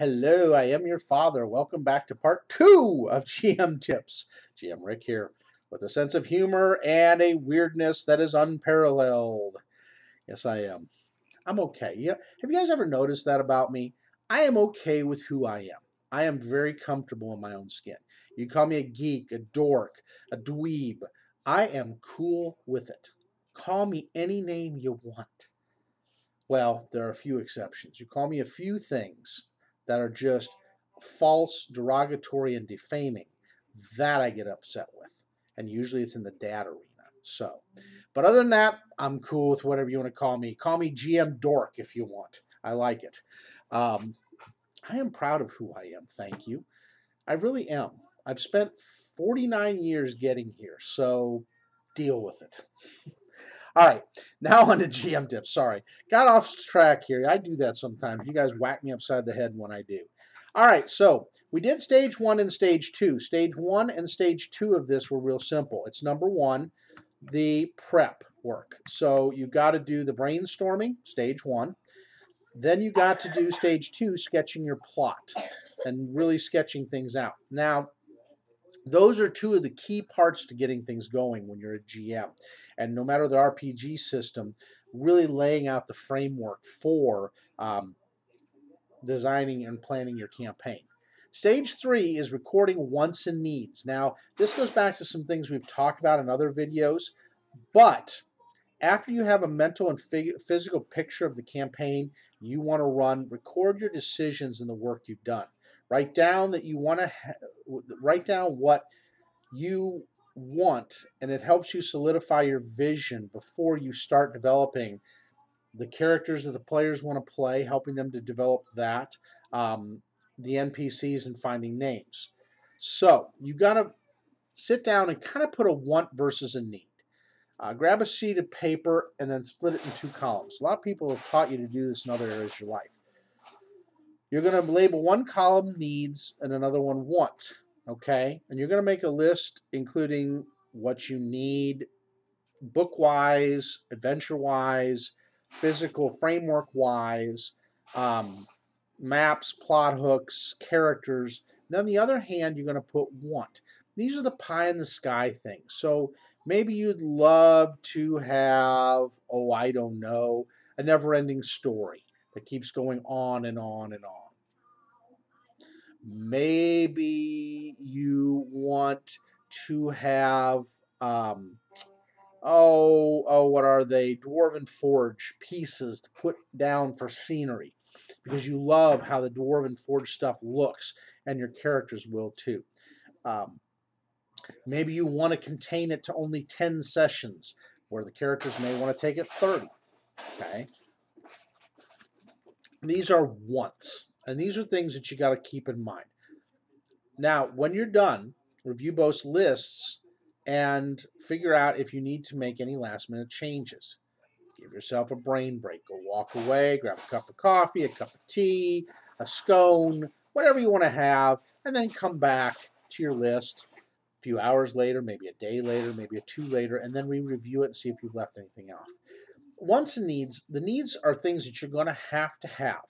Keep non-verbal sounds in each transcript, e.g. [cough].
Hello, I am your father. Welcome back to part two of [laughs] GM Tips. GM Ric here with a sense of humor and a weirdness that is unparalleled. Yes, I am. I'm okay. Yeah. Have you guys ever noticed that about me? I am okay with who I am. I am very comfortable in my own skin. You call me a geek, a dork, a dweeb. I am cool with it. Call me any name you want. Well, there are a few exceptions. You call me a few things that are just false, derogatory, and defaming. That I get upset with. And usually it's in the dad arena. So, but other than that, I'm cool with whatever you want to call me. Call me GM Dork if you want. I like it. Um, I am proud of who I am. Thank you. I really am. I've spent 49 years getting here, so deal with it. [laughs] All right, now [laughs] on to GM tips. Sorry, got off track here. I do that sometimes. You guys whack me upside the head when I do. All right, so we did stage one and stage two. Stage one and stage two of this were real simple. It's number one, the prep work. So you got to do the brainstorming, stage one. Then you got to do stage two, sketching your plot and really sketching things out. Now, those are two of the key parts to getting things going when you're a GM. And no matter the RPG system, really laying out the framework for um, designing and planning your campaign. Stage three is recording wants and needs. Now, this goes back to some things we've talked about in other videos, but after you have a mental and physical picture of the campaign you want to run, record your decisions and the work you've done. Write down that you want to write down what you want, and it helps you solidify your vision before you start developing the characters that the players want to play, helping them to develop that, um, the NPCs, and finding names. So you got to sit down and kind of put a want versus a need. Uh, grab a sheet of paper and then split it in two columns. A lot of people have taught you to do this in other areas of your life. You're going to label one column needs and another one want. Okay? And you're going to make a list including what you need book wise, adventure wise, physical framework wise, um, maps, plot hooks, characters. then on the other hand, you're going to put want. These are the pie in the sky things. So maybe you'd love to have, oh, I don't know, a never ending story that keeps going on and on and on. Maybe you want to have, um, oh, oh, what are they? Dwarven Forge pieces to put down for scenery because you love how the Dwarven Forge stuff looks and your characters will too. Um, maybe you want to contain it to only 10 sessions where the characters may want to take it 30. Okay. These are wants. And these are things that you got to keep in mind. Now, when you're done, review both lists and figure out if you need to make any last minute changes. Give yourself a brain break. Go walk away, grab a cup of coffee, a cup of tea, a scone, whatever you want to have, and then come back to your list a few hours later, maybe a day later, maybe a two later, and then we review it and see if you've left anything off. Wants and needs, the needs are things that you're going to have to have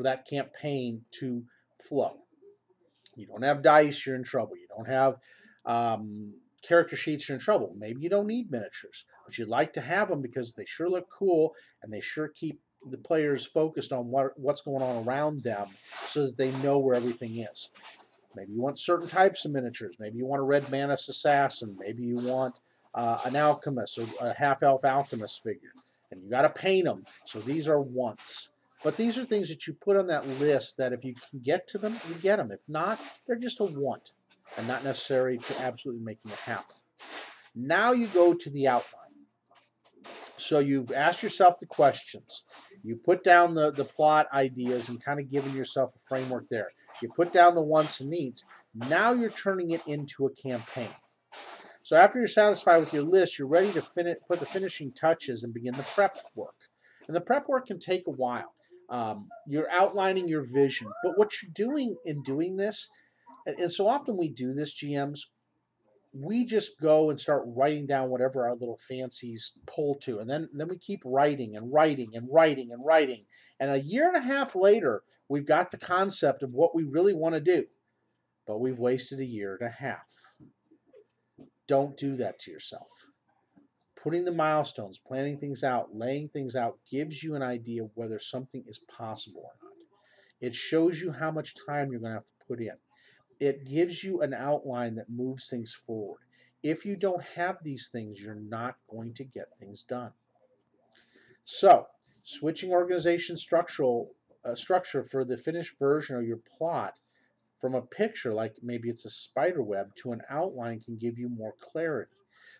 for that campaign to flow. You don't have dice, you're in trouble. You don't have um, character sheets, you're in trouble. Maybe you don't need miniatures, but you'd like to have them because they sure look cool and they sure keep the players focused on what, what's going on around them so that they know where everything is. Maybe you want certain types of miniatures. Maybe you want a red mantis assassin. Maybe you want uh, an alchemist or a half elf alchemist figure. And you got to paint them. So these are wants. But these are things that you put on that list that if you can get to them, you get them. If not, they're just a want and not necessary to absolutely making it happen. Now you go to the outline. So you've asked yourself the questions. You put down the, the plot ideas and kind of given yourself a framework there. You put down the wants and needs. Now you're turning it into a campaign. So after you're satisfied with your list, you're ready to fin- put the finishing touches and begin the prep work. And the prep work can take a while. Um, you're outlining your vision. But what you're doing in doing this, and, and so often we do this, GMs, we just go and start writing down whatever our little fancies pull to. And then, then we keep writing and writing and writing and writing. And a year and a half later, we've got the concept of what we really want to do, but we've wasted a year and a half. Don't do that to yourself. Putting the milestones, planning things out, laying things out gives you an idea whether something is possible or not. It shows you how much time you're going to have to put in. It gives you an outline that moves things forward. If you don't have these things, you're not going to get things done. So, switching organization structural uh, structure for the finished version of your plot from a picture, like maybe it's a spider web, to an outline can give you more clarity.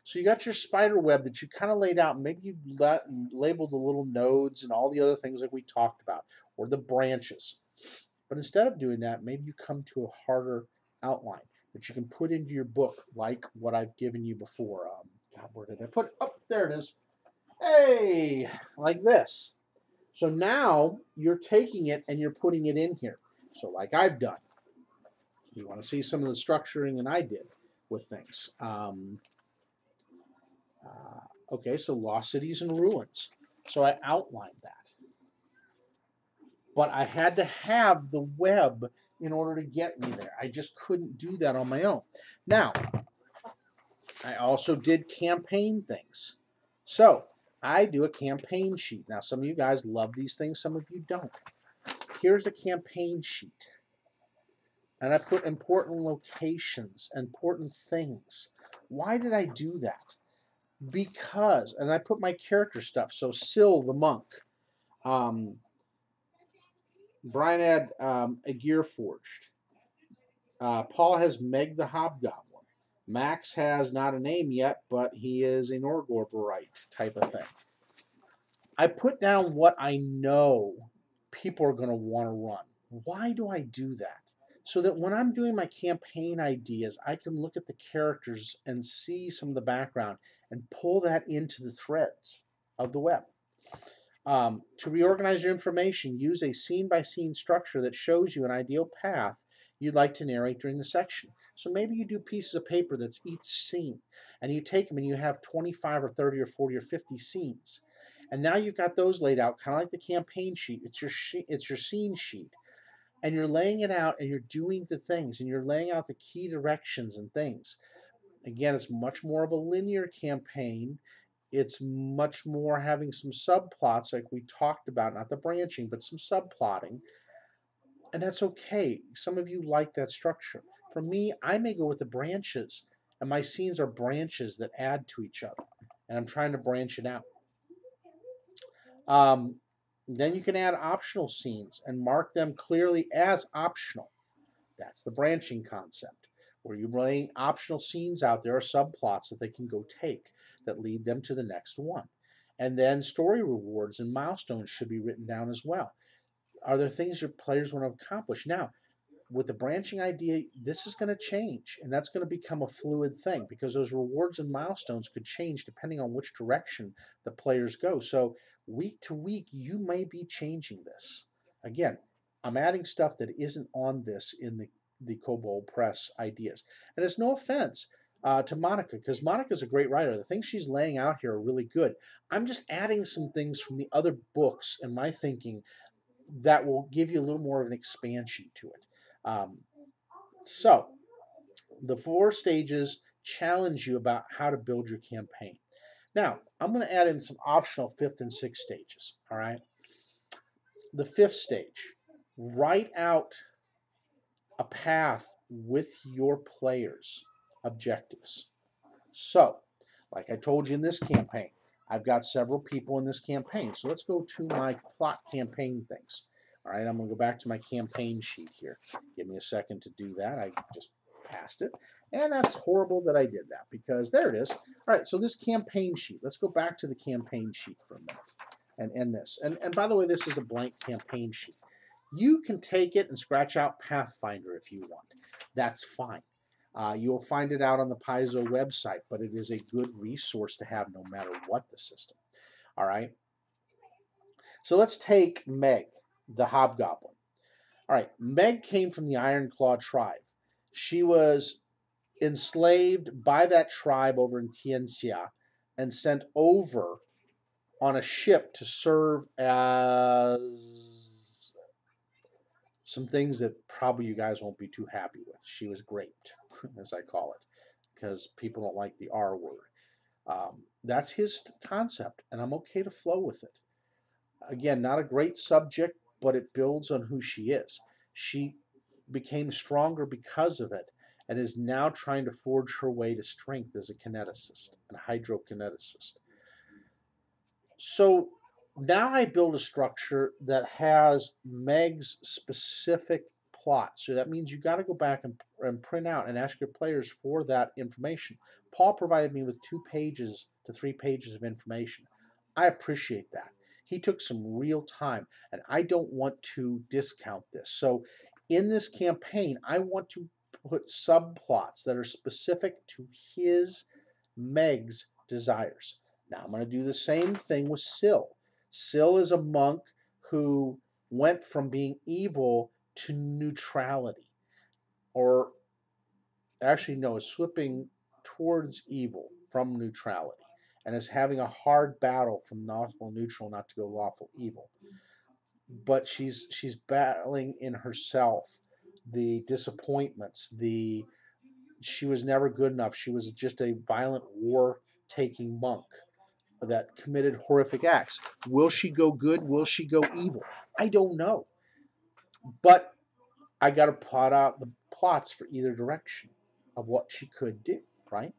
So you got your spider web that you kind of laid out. Maybe you let, labeled the little nodes and all the other things like we talked about, or the branches. But instead of doing that, maybe you come to a harder outline that you can put into your book, like what I've given you before. Um, God, where did I put it? Oh, there it is. Hey, like this. So now you're taking it and you're putting it in here. So like I've done. You want to see some of the structuring that I did with things. Um, uh, okay, so lost cities and ruins. So I outlined that. But I had to have the web in order to get me there. I just couldn't do that on my own. Now, I also did campaign things. So I do a campaign sheet. Now, some of you guys love these things, some of you don't. Here's a campaign sheet. And I put important locations, important things. Why did I do that? Because, and I put my character stuff. So Syl the monk, um, Brian had um, a gear forged. Uh, Paul has Meg the Hobgoblin. Max has not a name yet, but he is a Norgorberite type of thing. I put down what I know people are going to want to run. Why do I do that? So that when I'm doing my campaign ideas, I can look at the characters and see some of the background and pull that into the threads of the web. Um, to reorganize your information, use a scene by scene structure that shows you an ideal path you'd like to narrate during the section. So maybe you do pieces of paper that's each scene, and you take them and you have 25 or 30 or 40 or 50 scenes. And now you've got those laid out, kind of like the campaign sheet. It's your it's your scene sheet, and you're laying it out, and you're doing the things, and you're laying out the key directions and things. Again, it's much more of a linear campaign it's much more having some subplots like we talked about, not the branching, but some subplotting. And that's okay. Some of you like that structure. For me, I may go with the branches, and my scenes are branches that add to each other. And I'm trying to branch it out. Um, then you can add optional scenes and mark them clearly as optional. That's the branching concept, where you're laying optional scenes out there are subplots that they can go take that lead them to the next one. And then story rewards and milestones should be written down as well. Are there things your players want to accomplish? Now, with the branching idea, this is going to change, and that's going to become a fluid thing because those rewards and milestones could change depending on which direction the players go. So, week to week, you may be changing this. Again, I'm adding stuff that isn't on this in the the Kobold Press ideas. And it's no offense uh, to Monica because Monica's a great writer. The things she's laying out here are really good. I'm just adding some things from the other books and my thinking that will give you a little more of an expansion to it. Um, so, the four stages challenge you about how to build your campaign. Now, I'm going to add in some optional fifth and sixth stages. All right. The fifth stage, write out a path with your players objectives. So, like I told you in this campaign, I've got several people in this campaign. So let's go to my plot campaign things. All right, I'm going to go back to my campaign sheet here. Give me a second to do that. I just passed it. And that's horrible that I did that because there it is. All right, so this campaign sheet. Let's go back to the campaign sheet for a minute and end this. And, and by the way, this is a blank campaign sheet. You can take it and scratch out Pathfinder if you want. That's fine. Uh, you'll find it out on the Paizo website, but it is a good resource to have no matter what the system. All right. So let's take Meg, the hobgoblin. All right. Meg came from the Ironclaw tribe. She was enslaved by that tribe over in Tian Xia and sent over on a ship to serve as some things that probably you guys won't be too happy with. She was great, [laughs] as I call it, because people don't like the R word. Um, that's his concept, and I'm okay to flow with it. Again, not a great subject, but it builds on who she is. She became stronger because of it and is now trying to forge her way to strength as a kineticist and hydrokineticist. So now I build a structure that has Meg's specific plot. So that means you got to go back and, and print out and ask your players for that information. Paul provided me with two pages to three pages of information. I appreciate that. He took some real time, and I don't want to discount this. So in this campaign, I want to put subplots that are specific to his Meg's desires. Now I'm going to do the same thing with Syl. Syl is a monk who went from being evil to neutrality. Or actually, no, is slipping towards evil from neutrality and is having a hard battle from lawful neutral not to go lawful evil. But she's she's battling in herself the disappointments, the she was never good enough. She was just a violent war taking monk that committed horrific acts. Will she go good? Will she go evil? I don't know. But I got to plot out the plots for either direction of what she could do, right?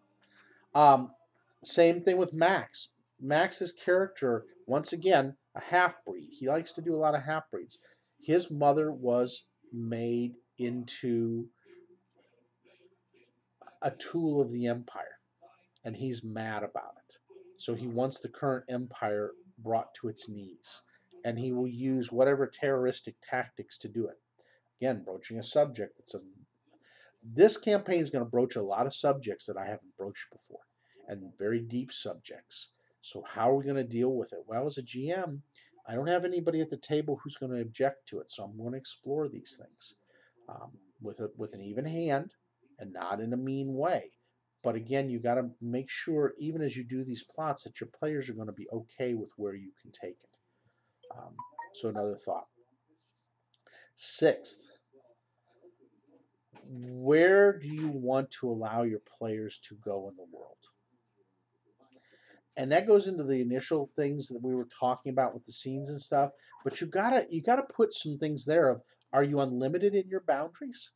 Um, same thing with Max. Max's character, once again, a half breed. He likes to do a lot of half breeds. His mother was made into a tool of the empire, and he's mad about it. So he wants the current empire brought to its knees, and he will use whatever terroristic tactics to do it. Again, broaching a subject that's a this campaign is going to broach a lot of subjects that I haven't broached before, and very deep subjects. So how are we going to deal with it? Well, as a GM, I don't have anybody at the table who's going to object to it, so I'm going to explore these things um, with a, with an even hand and not in a mean way. But again, you got to make sure, even as you do these plots, that your players are going to be okay with where you can take it. Um, so another thought. Sixth, where do you want to allow your players to go in the world? And that goes into the initial things that we were talking about with the scenes and stuff. But you gotta you gotta put some things there of are you unlimited in your boundaries?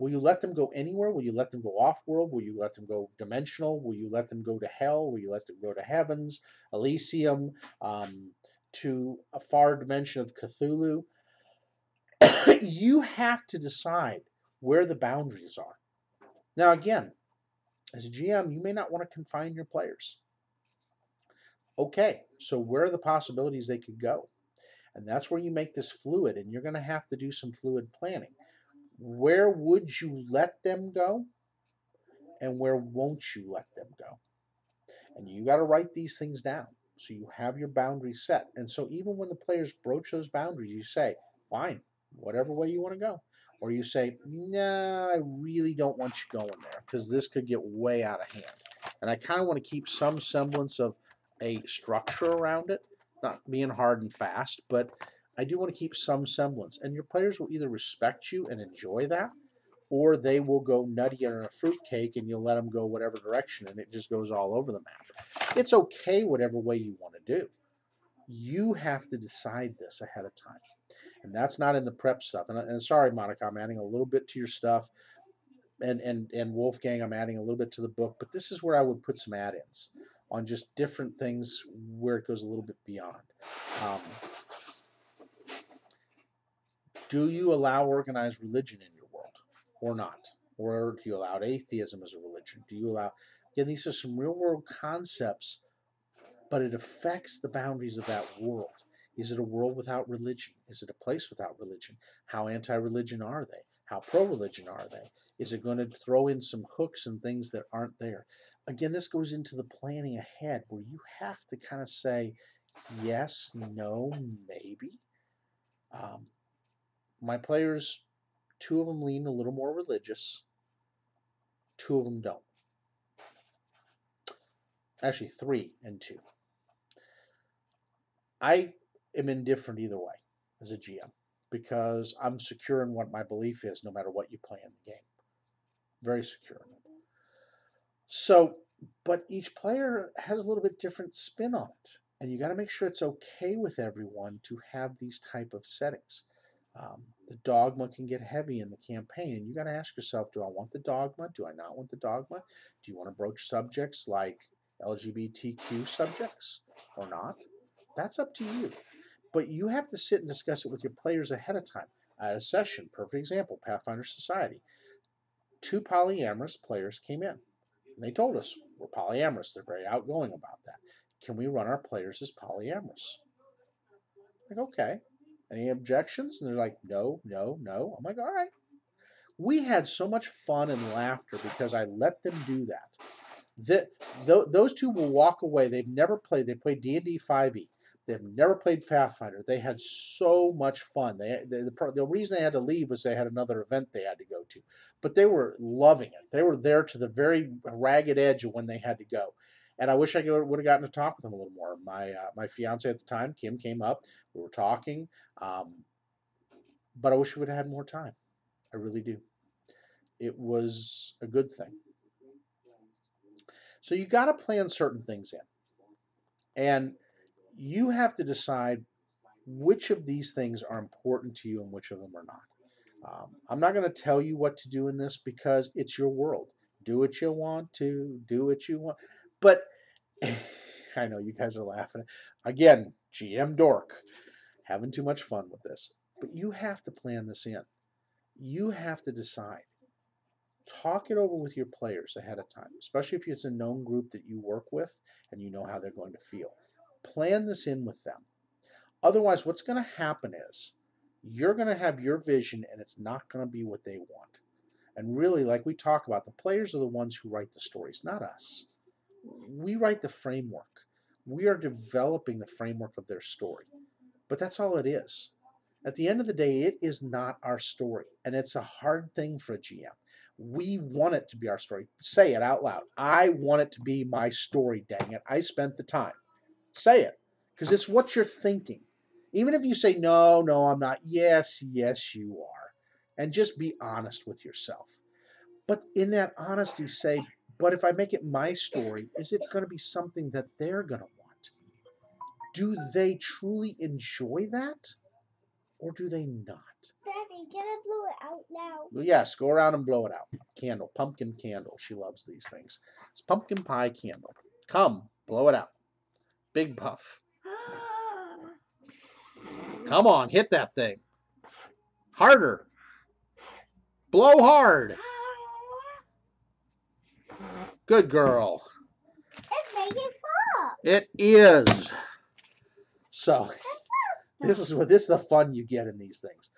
Will you let them go anywhere? Will you let them go off world? Will you let them go dimensional? Will you let them go to hell? Will you let them go to heavens, Elysium, um, to a far dimension of Cthulhu? [coughs] you have to decide where the boundaries are. Now, again, as a GM, you may not want to confine your players. Okay, so where are the possibilities they could go? And that's where you make this fluid, and you're going to have to do some fluid planning where would you let them go and where won't you let them go? And you got to write these things down so you have your boundaries set. And so even when the players broach those boundaries, you say, fine, whatever way you want to go. Or you say, nah, I really don't want you going there because this could get way out of hand. And I kind of want to keep some semblance of a structure around it, not being hard and fast, but I do want to keep some semblance. And your players will either respect you and enjoy that, or they will go nutty on a fruitcake and you'll let them go whatever direction and it just goes all over the map. It's okay whatever way you want to do. You have to decide this ahead of time. And that's not in the prep stuff. And, and sorry, Monica, I'm adding a little bit to your stuff. And, and, and Wolfgang, I'm adding a little bit to the book. But this is where I would put some add-ins on just different things where it goes a little bit beyond. Um, do you allow organized religion in your world or not? Or do you allow atheism as a religion? Do you allow, again, these are some real world concepts, but it affects the boundaries of that world. Is it a world without religion? Is it a place without religion? How anti religion are they? How pro religion are they? Is it going to throw in some hooks and things that aren't there? Again, this goes into the planning ahead where you have to kind of say yes, no, maybe. Um, my players, two of them lean a little more religious, two of them don't. Actually, three and two. I am indifferent either way as a GM because I'm secure in what my belief is no matter what you play in the game. Very secure. So, but each player has a little bit different spin on it. And you got to make sure it's okay with everyone to have these type of settings. Um, the dogma can get heavy in the campaign, and you got to ask yourself: Do I want the dogma? Do I not want the dogma? Do you want to broach subjects like LGBTQ subjects or not? That's up to you. But you have to sit and discuss it with your players ahead of time. At a session, perfect example, Pathfinder Society. Two polyamorous players came in. And they told us we're polyamorous. They're very outgoing about that. Can we run our players as polyamorous? Like, okay. Any objections? And they're like, no, no, no. I'm like, all right. We had so much fun and laughter because I let them do that. The, th- those two will walk away. They've never played. They played D&D 5e. They've never played Pathfinder. They had so much fun. They, they the, the reason they had to leave was they had another event they had to go to, but they were loving it. They were there to the very ragged edge of when they had to go. And I wish I would have gotten to talk with him a little more. My uh, my fiance at the time, Kim, came up. We were talking, um, but I wish we would have had more time. I really do. It was a good thing. So you got to plan certain things in, and you have to decide which of these things are important to you and which of them are not. Um, I'm not going to tell you what to do in this because it's your world. Do what you want to, do what you want. But [laughs] I know you guys are laughing. Again, GM Dork, having too much fun with this. But you have to plan this in. You have to decide. Talk it over with your players ahead of time, especially if it's a known group that you work with and you know how they're going to feel. Plan this in with them. Otherwise, what's going to happen is you're going to have your vision and it's not going to be what they want. And really, like we talk about, the players are the ones who write the stories, not us. We write the framework. We are developing the framework of their story. But that's all it is. At the end of the day, it is not our story. And it's a hard thing for a GM. We want it to be our story. Say it out loud. I want it to be my story, dang it. I spent the time. Say it because it's what you're thinking. Even if you say, no, no, I'm not. Yes, yes, you are. And just be honest with yourself. But in that honesty, say, but if I make it my story, is it going to be something that they're going to want? Do they truly enjoy that? Or do they not? Daddy, can I blow it out now? Yes, go around and blow it out. Candle, pumpkin candle. She loves these things. It's pumpkin pie candle. Come, blow it out. Big puff. [gasps] Come on, hit that thing. Harder. Blow hard. Good girl. It's making pop. It is. So, this is what this is the fun you get in these things.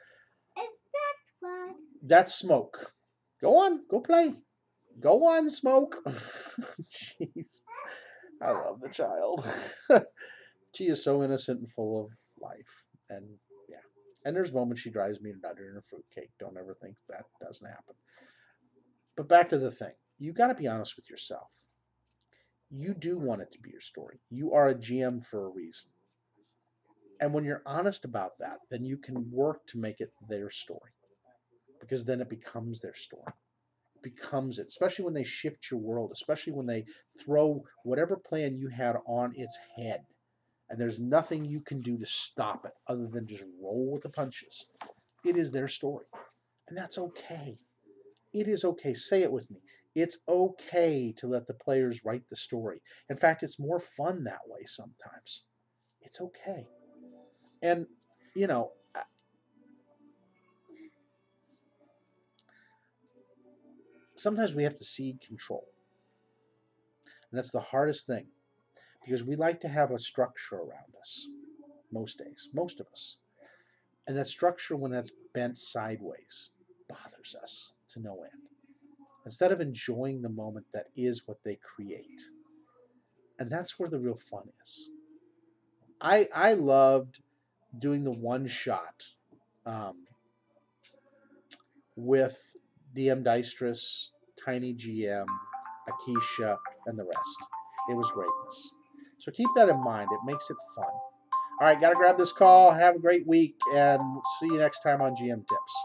It's that fun. That's smoke. Go on, go play. Go on, smoke. [laughs] Jeez. I love the child. [laughs] she is so innocent and full of life. And yeah. And there's moments she drives me nutter in a fruitcake. Don't ever think that doesn't happen. But back to the thing. You got to be honest with yourself. You do want it to be your story. You are a GM for a reason. And when you're honest about that, then you can work to make it their story. Because then it becomes their story It becomes it, especially when they shift your world, especially when they throw whatever plan you had on its head. And there's nothing you can do to stop it other than just roll with the punches. It is their story. And that's okay. It is okay. Say it with me. It's okay to let the players write the story. In fact, it's more fun that way sometimes. It's okay. And, you know, uh, sometimes we have to cede control. And that's the hardest thing because we like to have a structure around us most days, most of us. And that structure, when that's bent sideways, bothers us to no end. Instead of enjoying the moment that is what they create. And that's where the real fun is. I, I loved doing the one shot um, with DM Dystress, Tiny GM, Akisha, and the rest. It was greatness. So keep that in mind. It makes it fun. All right, got to grab this call. Have a great week, and see you next time on GM Tips.